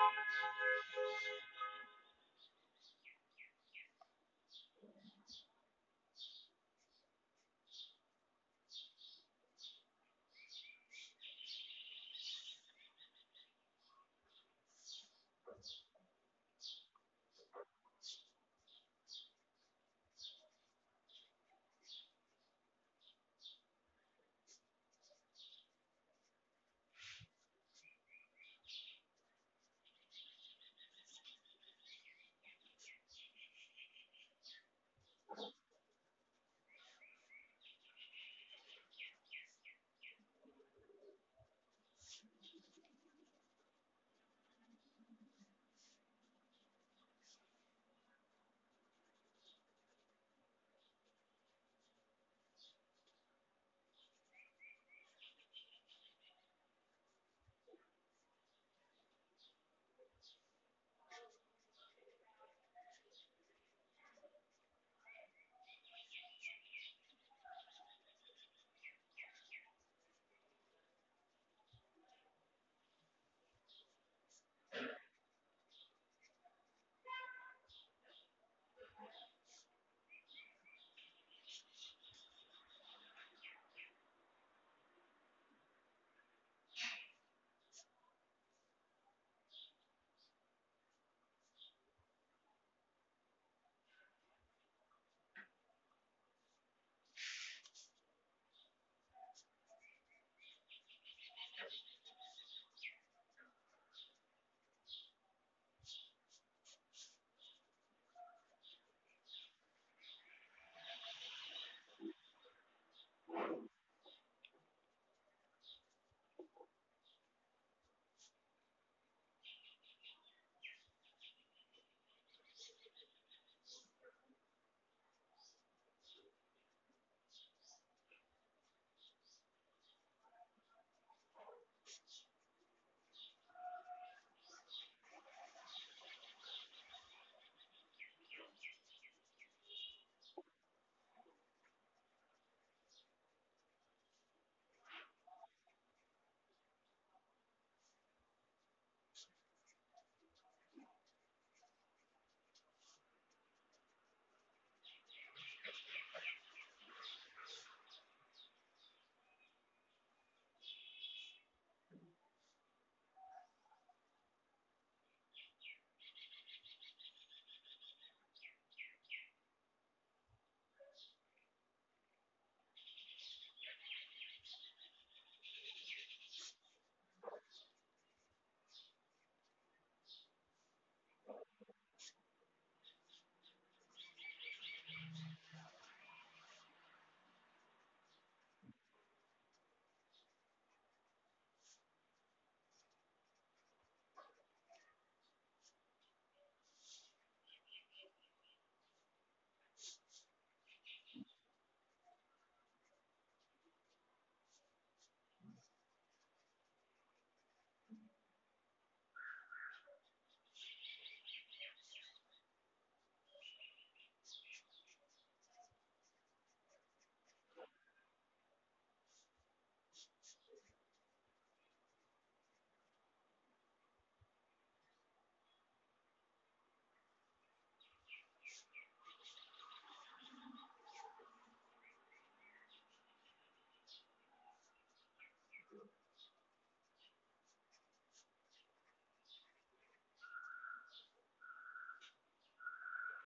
comments and their opinions.